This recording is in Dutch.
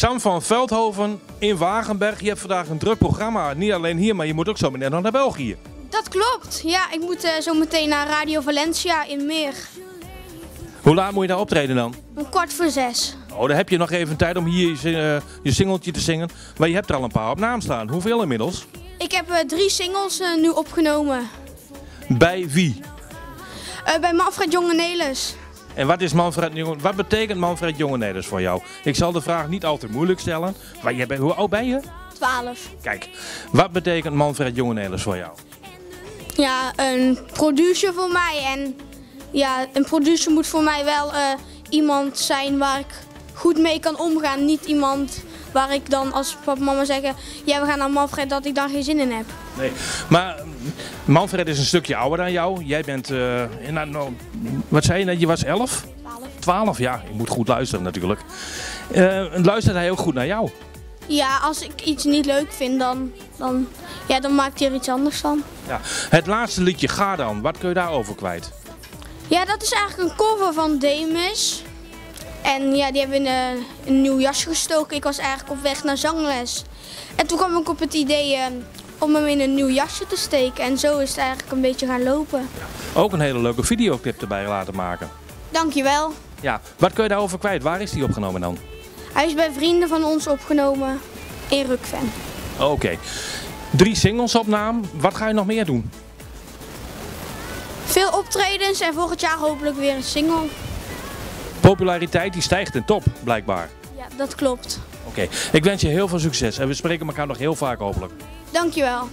Sam van Veldhoven in Wagenberg. Je hebt vandaag een druk programma. Niet alleen hier, maar je moet ook zo meteen nog naar België. Dat klopt. Ja, ik moet eh, zo meteen naar Radio Valencia in Meer. Hoe laat moet je daar optreden dan? Om kwart voor zes. Oh, dan heb je nog even tijd om hier je, eh, je singeltje te zingen. Maar je hebt er al een paar op naam staan. Hoeveel inmiddels? Ik heb eh, drie singles nu opgenomen. Bij wie? Bij Manfred Jonge Nelis. En wat, is Manfred, Jonge- wat betekent Manfred Jongeneders voor jou? Ik zal de vraag niet al te moeilijk stellen. Maar jij bent, hoe oud ben je? 12. Kijk, wat betekent Manfred Jongeneders voor jou? Ja, een producer voor mij. En ja, een producer moet voor mij wel eh, iemand zijn waar ik goed mee kan omgaan. Niet iemand waar ik dan als papa en mama zeggen... Ja, we gaan naar Manfred, dat ik daar geen zin in heb. Nee. Maar Manfred is een stukje ouder dan jou. Jij bent, eh, in- nou, nou, wat zei je net, je was 11? 12. 12, ja. Je moet goed luisteren natuurlijk. Eh, luistert hij ook goed naar jou? Ja, als ik iets niet leuk vind, dan, dan, ja, dan maakt hij er iets anders van. Ja. Het laatste liedje, Ga dan. Wat kun je daarover kwijt? Ja, dat is eigenlijk een cover van Demis. En ja, die hebben in eh, een nieuw jasje gestoken. Ik was eigenlijk op weg naar zangles. En toen kwam ik op het idee eh, om hem in een nieuw jasje te steken. En zo is het eigenlijk een beetje gaan lopen. Ook een hele leuke videoclip erbij laten maken. Dankjewel. Ja, wat kun je daarover kwijt? Waar is die opgenomen dan? Hij is bij vrienden van ons opgenomen in Rukven. Oké. Drie singles op naam. Wat ga je nog meer doen? Veel optredens en volgend jaar hopelijk weer een single. Populariteit die stijgt in top, blijkbaar. Ja, dat klopt. Oké, ik wens je heel veel succes en we spreken elkaar nog heel vaak hopelijk. Dankjewel.